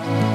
Bye.